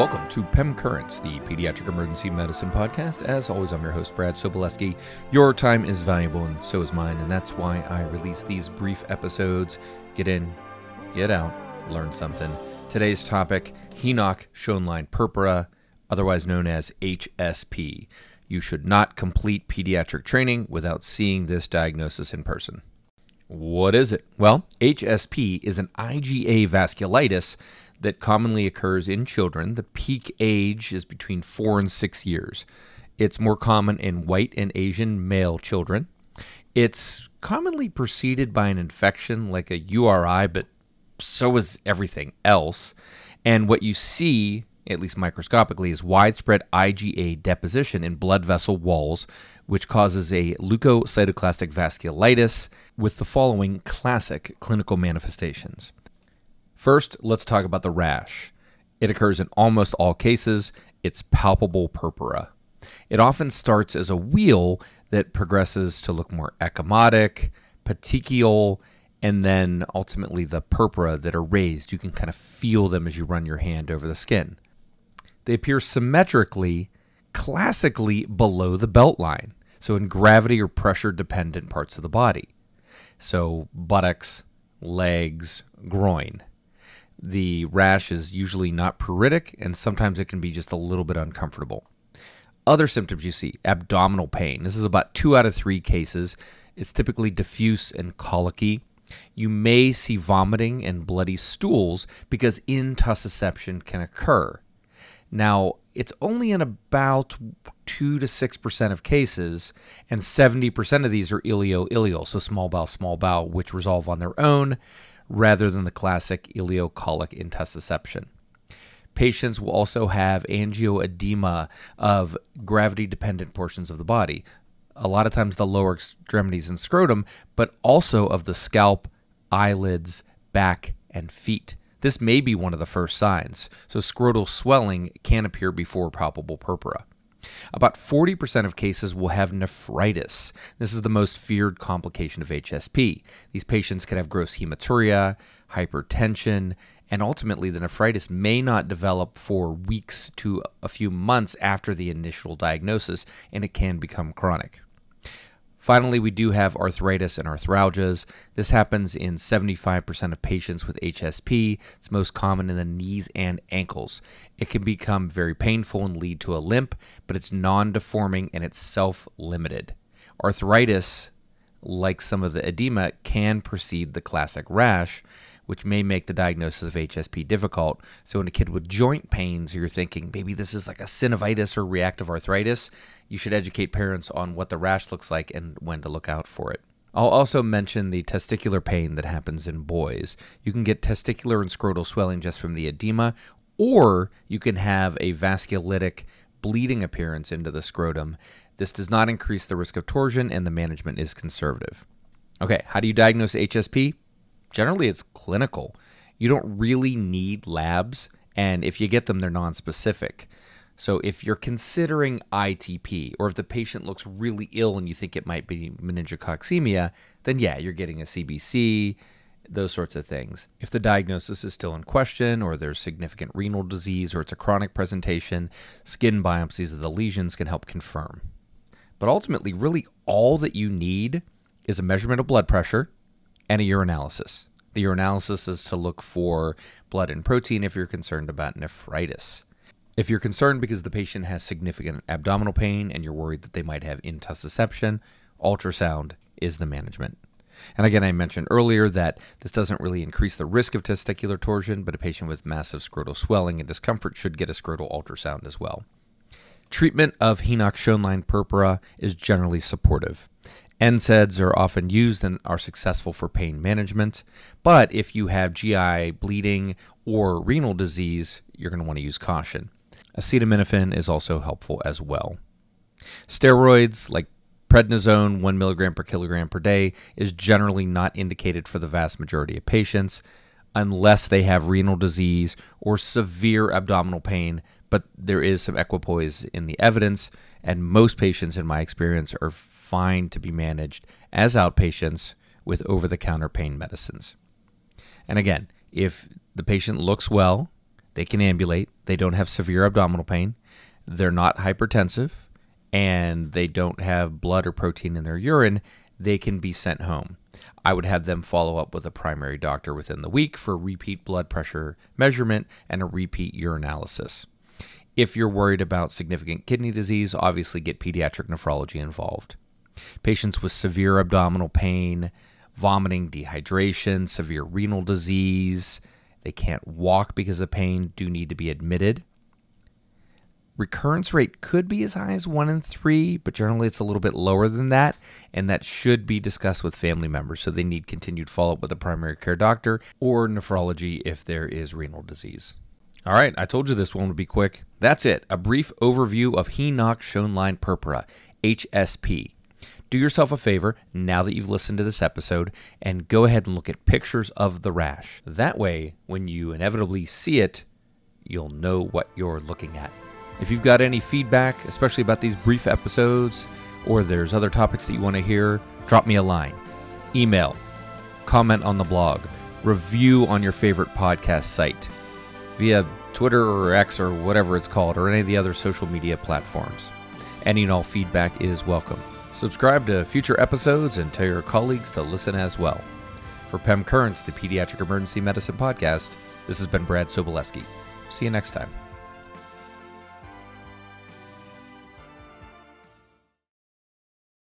Welcome to PEM Currents, the Pediatric Emergency Medicine Podcast. As always, I'm your host, Brad Sobolewski. Your time is valuable, and so is mine, and that's why I release these brief episodes. Get in, get out, learn something. Today's topic Henoch Schönlein purpura, otherwise known as HSP. You should not complete pediatric training without seeing this diagnosis in person. What is it? Well, HSP is an IgA vasculitis that commonly occurs in children. The peak age is between four and six years. It's more common in white and Asian male children. It's commonly preceded by an infection like a URI, but so is everything else. And what you see, at least microscopically, is widespread IgA deposition in blood vessel walls, which causes a leukocytoclastic vasculitis with the following classic clinical manifestations. First, let's talk about the rash. It occurs in almost all cases. It's palpable purpura. It often starts as a wheal that progresses to look more ecchymotic, petechial, and then ultimately the purpura that are raised. You can kind of feel them as you run your hand over the skin. They appear symmetrically, classically below the belt line, so in gravity or pressure dependent parts of the body. So buttocks, legs, groin the rash is usually not pruritic, and sometimes it can be just a little bit uncomfortable. Other symptoms you see abdominal pain. This is about two out of three cases. It's typically diffuse and colicky. You may see vomiting and bloody stools because intussusception can occur. Now, it's only in about 2 to 6% of cases, and 70% of these are ileo-ileal, so small bowel, small bowel, which resolve on their own rather than the classic ileocolic intussusception. Patients will also have angioedema of gravity dependent portions of the body, a lot of times the lower extremities and scrotum, but also of the scalp, eyelids, back, and feet. This may be one of the first signs, so scrotal swelling can appear before palpable purpura. About 40% of cases will have nephritis. This is the most feared complication of HSP. These patients can have gross hematuria, hypertension, and ultimately the nephritis may not develop for weeks to a few months after the initial diagnosis, and it can become chronic. Finally, we do have arthritis and arthralgias. This happens in 75% of patients with HSP. It's most common in the knees and ankles. It can become very painful and lead to a limp, but it's non deforming and it's self limited. Arthritis, like some of the edema, can precede the classic rash, which may make the diagnosis of HSP difficult. So, in a kid with joint pains, you're thinking maybe this is like a synovitis or reactive arthritis, you should educate parents on what the rash looks like and when to look out for it. I'll also mention the testicular pain that happens in boys. You can get testicular and scrotal swelling just from the edema, or you can have a vasculitic bleeding appearance into the scrotum. This does not increase the risk of torsion, and the management is conservative. Okay, how do you diagnose HSP? Generally it's clinical. You don't really need labs, and if you get them, they're non-specific. So if you're considering ITP, or if the patient looks really ill and you think it might be meningococcemia, then yeah, you're getting a CBC, those sorts of things. If the diagnosis is still in question, or there's significant renal disease, or it's a chronic presentation, skin biopsies of the lesions can help confirm. But ultimately, really all that you need is a measurement of blood pressure and a urinalysis. The urinalysis is to look for blood and protein if you're concerned about nephritis. If you're concerned because the patient has significant abdominal pain and you're worried that they might have intussusception, ultrasound is the management. And again, I mentioned earlier that this doesn't really increase the risk of testicular torsion, but a patient with massive scrotal swelling and discomfort should get a scrotal ultrasound as well. Treatment of Henoch Schönlein purpura is generally supportive. NSAIDs are often used and are successful for pain management. But if you have GI bleeding or renal disease, you're going to want to use caution. Acetaminophen is also helpful as well. Steroids like prednisone, 1 milligram per kilogram per day, is generally not indicated for the vast majority of patients unless they have renal disease or severe abdominal pain. But there is some equipoise in the evidence, and most patients, in my experience, are fine to be managed as outpatients with over the counter pain medicines. And again, if the patient looks well, they can ambulate, they don't have severe abdominal pain, they're not hypertensive, and they don't have blood or protein in their urine, they can be sent home. I would have them follow up with a primary doctor within the week for repeat blood pressure measurement and a repeat urinalysis. If you're worried about significant kidney disease, obviously get pediatric nephrology involved. Patients with severe abdominal pain, vomiting, dehydration, severe renal disease, they can't walk because of pain, do need to be admitted. Recurrence rate could be as high as one in three, but generally it's a little bit lower than that, and that should be discussed with family members. So they need continued follow up with a primary care doctor or nephrology if there is renal disease. All right, I told you this one would be quick. That's it. A brief overview of Henoch Schönlein purpura, HSP. Do yourself a favor now that you've listened to this episode and go ahead and look at pictures of the rash. That way, when you inevitably see it, you'll know what you're looking at. If you've got any feedback, especially about these brief episodes, or there's other topics that you want to hear, drop me a line. Email, comment on the blog, review on your favorite podcast site via Twitter or X or whatever it's called, or any of the other social media platforms. Any and all feedback is welcome. Subscribe to future episodes and tell your colleagues to listen as well. For PEM Currents, the Pediatric Emergency Medicine Podcast, this has been Brad Sobolewski. See you next time.